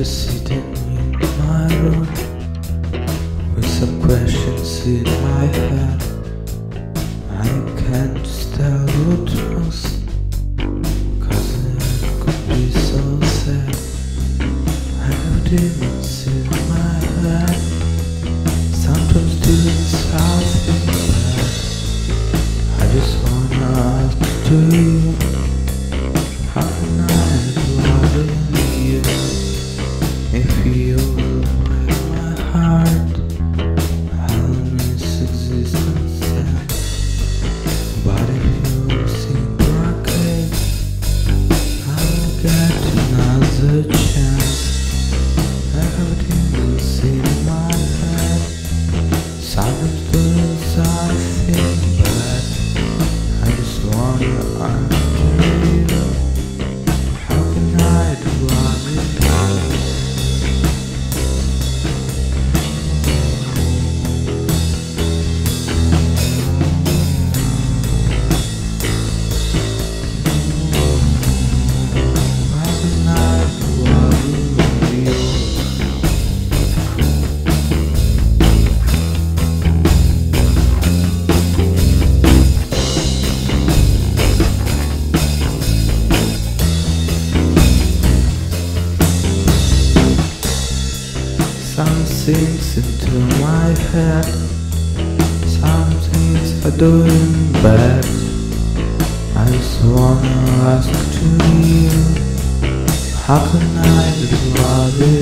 just sitting in my room with some questions in my head. I can't tell the truth, cause it could be so sad. I have demons in my head, sometimes doing something bad. I just wanna ask you, how I love you Get another chance. I my. Sometimes doing something Some things into my head Some things are doing bad I just wanna ask to you How can I love you?